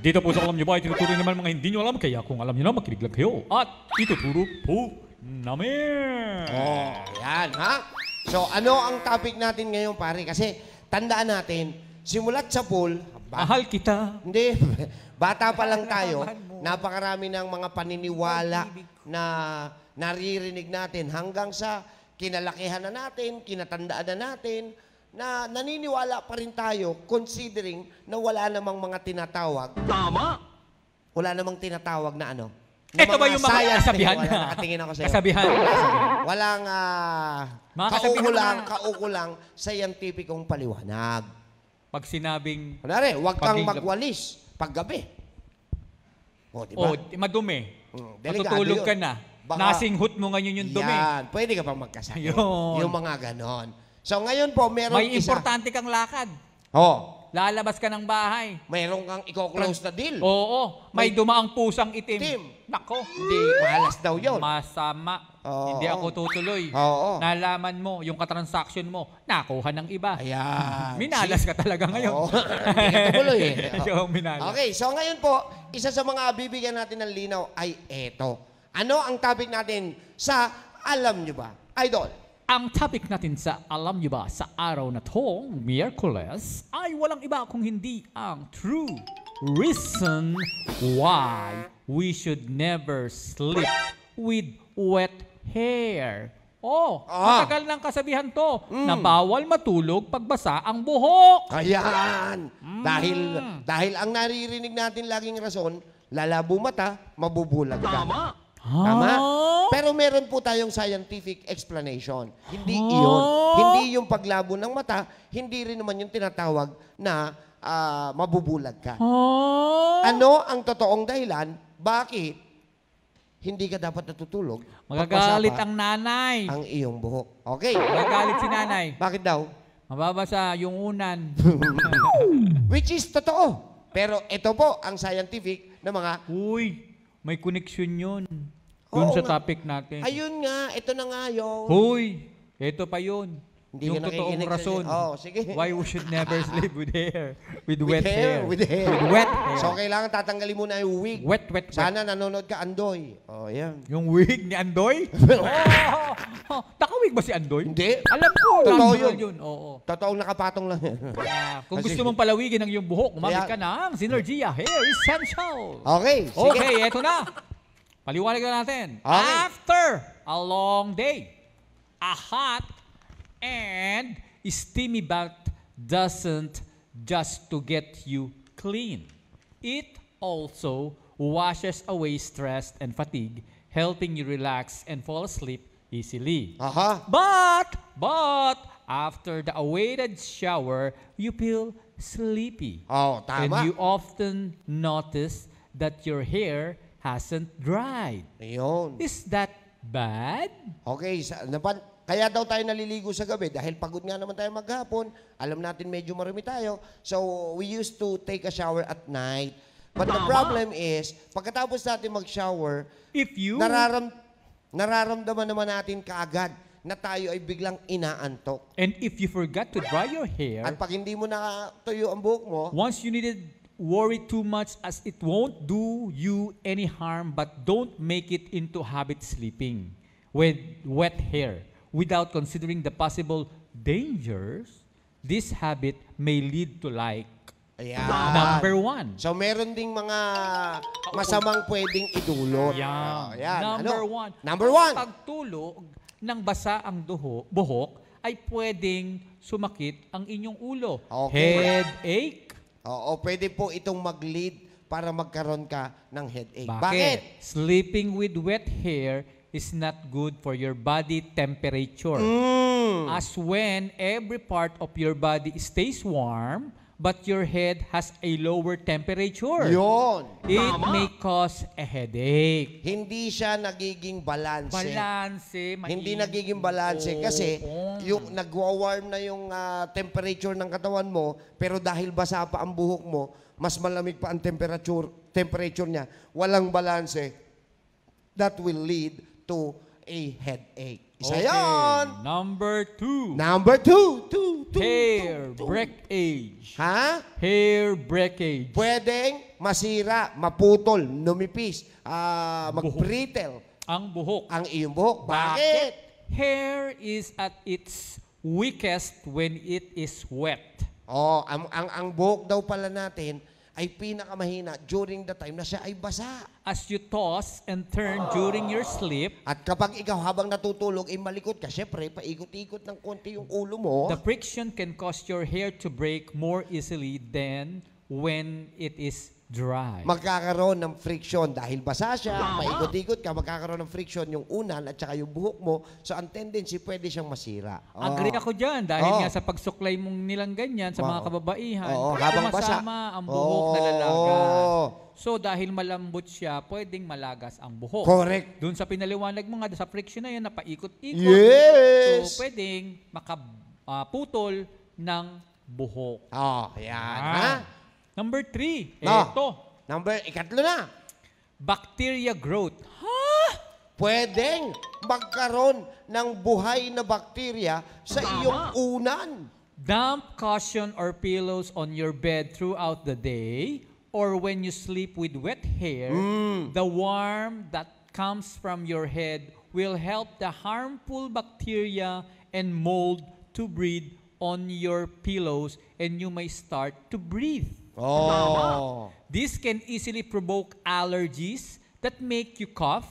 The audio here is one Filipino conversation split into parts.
Dito po sa alam nyo ba, ay tinuturo naman mga hindi nyo alam. Kaya kung alam nyo na, makinig lang kayo. At ituturo po namin. Oh, yan, ha? So, ano ang topic natin ngayon, pare? Kasi, tandaan natin, simulat sa pool, ba- Mahal kita. hindi, bata pa lang tayo, napakarami ng mga paniniwala na naririnig natin hanggang sa kinalakihan na natin, kinatandaan na natin, na naniniwala pa rin tayo considering na wala namang mga tinatawag. Tama! Wala namang tinatawag na ano. na Ito ba yung mga kasabihan wala, na? Nakatingin ako sa'yo. Kasabihan. Walang ah, Mga kaukulang, na- kaukulang scientificong paliwanag. Pag sinabing, Kunwari, huwag kang magwalis paggabi. O, di ba? oh, madumi. Mm, delikado Matutulog ka na. Baka- Nasinghot mo ngayon yung dumi. Yan, pwede ka pang magkasakit. Yun. Yung mga ganon. So ngayon po, meron May isa. importante kang lakad. Oh, Lalabas ka ng bahay. meron kang i-close na deal. Oo, may dumaang pusang itim. Itim. Nako. Hindi, malas daw yun. Masama. Oo. Hindi ako tutuloy. Oo. Nalaman mo, yung katransaction mo, nakuha ng iba. Ayan. Minalas ka talaga ngayon. Oo. Hindi ka tuloy eh. Yung minalas. Okay, so ngayon po, isa sa mga bibigyan natin ng linaw ay eto. Ano ang topic natin sa Alam Nyo Ba? Idol. Ang topic natin sa Alam Niyo Ba sa araw na to, Miyerkules, ay walang iba kung hindi ang true reason why we should never sleep with wet hair. Oh, Ah. matagal ng kasabihan to na bawal matulog pag basa ang buhok. Ayan. Mm. Dahil dahil ang naririnig natin laging rason, lalabo mata, mabubulag ka. Tama. Tama. Ah. Meron po tayong scientific explanation. Hindi Ah. iyon. Hindi yung paglabo ng mata, hindi rin naman yung tinatawag na ah, mabubulag ka. Ah. Ano ang totoong dahilan? Bakit hindi ka dapat natutulog? Magagalit ang nanay. ang iyong buhok. Okay. Magagalit si nanay. Bakit daw? Mababasa yung unan. Which is totoo. Pero ito po ang scientific na mga Uy, may connection yun. Doon Oo sa nga. topic natin. Ayun nga, ito na nga yun. Huy, ito pa yun. Hindi yung ka totoong nakikinig sa- rason. Oh, sige. Why we should never sleep with hair. With, With wet hair. With hair. With wet hair. So, kailangan tatanggalin muna yung wig. wet, wet, wet. Sana nanonood ka, Andoy. Oh, yan. Yung wig ni Andoy? oh, oh, Nakawig ba si Andoy? Hindi. Alam ko. Totoo natural yun. Oo. Totoong nakapatong lang yan. Ah, kung Kasi- gusto mong palawigin ang iyong buhok, gumamit Kaya- ka ng Synergia Hair Essential. Okay, sige. Okay, eto na. Paliwanag na natin. Okay. After a long day, a hot and steamy bath doesn't just to get you clean. It also washes away stress and fatigue, helping you relax and fall asleep easily. Aha. But, but, after the awaited shower, you feel sleepy. Oh, And you often notice that your hair hasn't dried. Ayun. Is that bad? Okay, sa, napan, kaya daw tayo naliligo sa gabi dahil pagod nga naman tayo maghapon. Alam natin medyo marumi tayo. So, we used to take a shower at night. But the problem is, pagkatapos natin mag-shower, If you nararam, nararamdaman naman natin kaagad na tayo ay biglang inaantok. and if you forgot to dry your hair, At pag hindi mo nakatuyo ang buhok mo, once you needed worry too much as it won't do you any harm but don't make it into habit sleeping with wet hair without considering the possible dangers this habit may lead to like ayan. number one So, meron ding mga masamang pwedeng idulot. Yan. Oh, yan. Number Ano? one. Number one. pagtulog ng basa ang duho, buhok ay pwedeng sumakit ang inyong ulo. Okay. Headache. Oo, pwede po itong mag-lead para magkaroon ka ng headache. Bakit? Sleeping with wet hair is not good for your body temperature. Mm. As when every part of your body stays warm, but your head has a lower temperature. Yun. It may cause a headache. Hindi siya nagiging balanse. Balanse. Hindi mainit. nagiging balanse Oo. kasi yung nagwa-warm na yung ah, temperature ng katawan mo, pero dahil basa pa ang buhok mo, mas malamig pa ang temperature temperature niya. Walang balanse. That will lead to a headache. Isa yon. Number two. Number two. Two, two, hair two, two. breakage. Ha? Hair breakage. Pwedeng masira, maputol, numipis, ah, Buhok. mag-brittle Ang buhok. ang iyong buhok. Bakit? Hair is at its weakest when it is wet. Oh, ang, ang, ang buhok daw pala natin ay pinakamahina during the time na siya ay basa. As you toss and turn during your sleep, At kapag ikaw habang natutulog ay malikot ka, syempre, paikot-ikot ng konti yung ulo mo. the friction can cause your hair to break more easily than when it is dry. magkakaroon ng friction dahil basa siya, paikot-ikot ka, magkakaroon ng friction yung unan at saka yung buhok mo. So, ang tendency, pwede siyang masira. Oh. Agree ako dyan dahil Oo. nga sa pagsuklay mong nilang ganyan sa mga Oo. kababaihan, Oo, habang basa. sumasama ang buhok na Oo. lalagas. So dahil malambot siya, pwedeng malagas ang buhok. Correct. Doon sa pinaliwanag mo nga, sa friction na yun, na paikot-ikot. Yes! So pwedeng makaputol ng buhok. Oh, yan. Ah. Ha? Number three, No. eto, Number, ikatlo na. bacteria growth. Pwedeng magkaroon ng buhay na bakterya sa iyong unan. Damp cushion or pillows on your bed throughout the day or when you sleep with wet hair, the warmth that comes from your head will help the harmful bacteria and mold to breed on your pillows and you may start to breathe. Oh. This can easily provoke allergies that make you cough,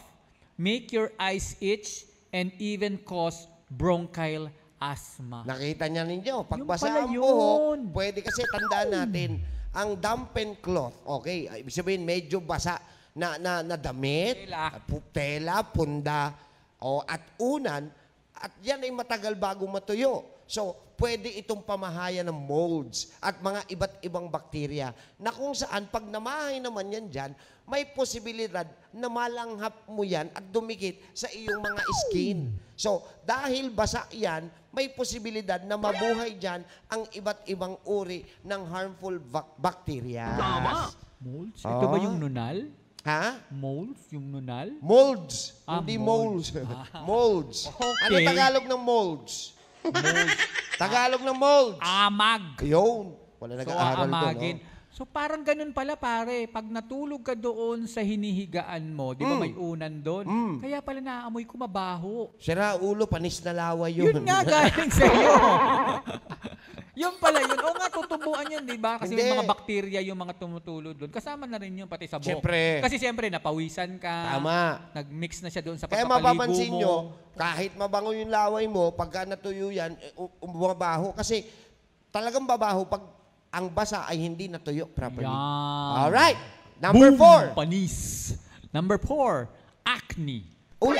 make your eyes itch, and even cause bronchial asthma. Nakita niya ninyo, pag Yung basa pala ang buhok, pwede kasi tandaan natin, ang dampen cloth, okay, ay, ibig sabihin medyo basa na, na, na damit, Tela. tela, punda, o, at unan, at yan ay matagal bago matuyo. So, pwede itong pamahayan ng molds at mga iba't ibang bakterya na kung saan pag namahay naman yan dyan, may posibilidad na malanghap mo yan at dumikit sa iyong mga skin. So, dahil basa yan, may posibilidad na mabuhay dyan ang iba't ibang uri ng harmful bacteria. Molds? Ito ba Ah. yung nunal? Ha? Molds? Yung nunal? Molds. Ah, hindi molds. molds. molds. Okay. Ano Tagalog ng molds? Tagalog ng molds. Amag. Yun. Wala So, nag-aaral doon. oh. So, parang ganun pala, pare. Pag natulog ka doon sa hinihigaan mo, di ba Mm. may unan doon? Kaya pala naaamoy ko mabaho. Sira ulo, panis na laway yun. Yun nga galing sa iyo. yun pala yun. O nga, tutubuan yun, di ba? Kasi Hindi. yung mga bakterya, yung mga tumutulod doon. Kasama na rin yun, pati sa buhok. Siyempre. Kasi siyempre, napawisan ka. Tama. Nag-mix na siya doon sa Kaya pagpapaligo mapapansin mo. nyo, kahit mabango yung laway mo, pagka natuyo yan, eh, u- bumabaho. Kasi talagang babaho pag ang basa ay hindi natuyo properly. Yan. Alright. Number Boom! four. Panis. Number four, acne. Uy,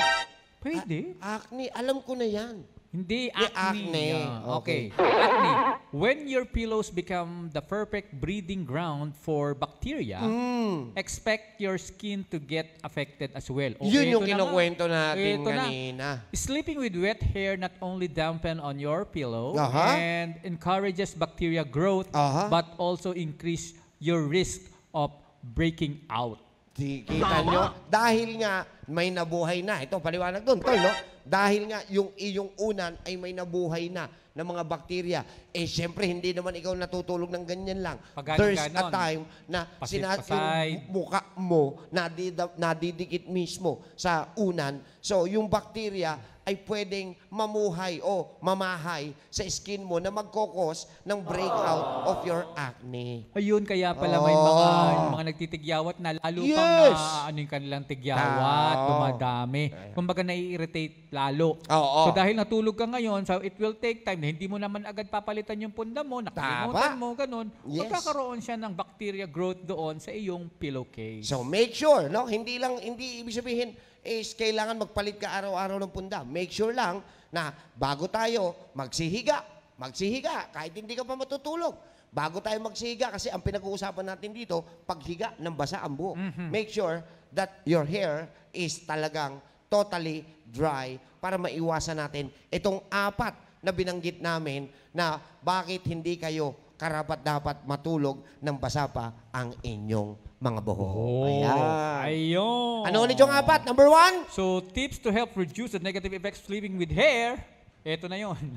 Pwede. acne. Alam ko na yan. Hindi, acne. acne. Yeah, Okay. okay. acne. When your pillows become the perfect breeding ground for bacteria, Mm. expect your skin to get affected as well. Yun Okay, yung ito na kinukwento natin Ito na. kanina. Sleeping with wet hair not only dampen on your pillow Aha. and encourages bacteria growth, Aha. but also increase your risk of breaking out. Di, kita nyo? Dahil nga may nabuhay na. Ito, paliwanag doon, tol, no? Dahil nga yung iyong unan ay may nabuhay na ng mga bakterya. Eh, syempre, hindi naman ikaw natutulog ng ganyan lang. Pag ganon, There's a ganon. time na Pasit sinat paside. yung mukha mo nadida- nadidikit mismo sa unan. So, yung bakterya ay pwedeng mamuhay o mamahay sa skin mo na magkokos ng breakout of your acne. Ayun, kaya pala may mga, Oh. yung mga nagtitigyawat na lalo pang Yes. na ano yung kanilang tigyawat, Oo. dumadami. Kumbaga nai-irritate lalo. Oo. So dahil natulog ka ngayon, so it will take time na hindi mo naman agad papalitan yung punda mo, nakalimutan Tama. mo, ganun. Yes. Magkakaroon siya ng bacteria growth doon sa iyong pillowcase. So make sure, no? Hindi lang hindi ibig sabihin is kailangan magpalit ka araw-araw ng punda. Make sure lang na bago tayo magsihiga, magsihiga kahit hindi ka pa matutulog. Bago tayo magsihiga kasi ang pinag-uusapan natin dito, paghiga ng basa ang buhok. Make sure that your hair is talagang totally dry para maiwasan natin itong apat na binanggit namin na bakit hindi kayo karapat dapat matulog ng basa pa ang inyong mga buhok. Oh, Ayan. ayun. Ano ulit yung apat? Number one? So, tips to help reduce the negative effects of sleeping with hair. Ito na yon.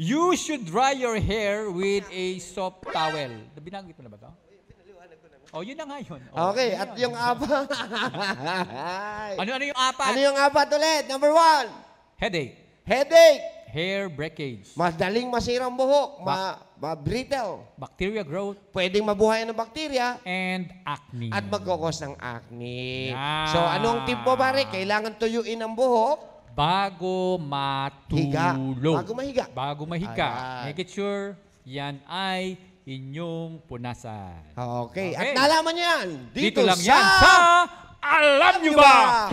you should dry your hair with a soft towel. Binanggit mo na ba to? Oh, yun na nga yun. Oh, Okay, yun at yun. yung apat. Ano, ano yung apat? ano yung apat ulit? Number one, Headache. headache. Hair breakage. Madaling masirang buhok, ma, ma-brittle. bacteria growth. Pwedeng mabuhay ng bakterya And acne. at magkakos ng acne. Yan. So, anong tip mo, pare? Kailangan tuyuin ang buhok. Bago matulog. Bago mahiga. Bago mahiga. Ayan. Make it sure yan ay inyong punasan. Okay. Okay. At nalaman niyo yan Dito, lang yan sa Alam Nyo Ba?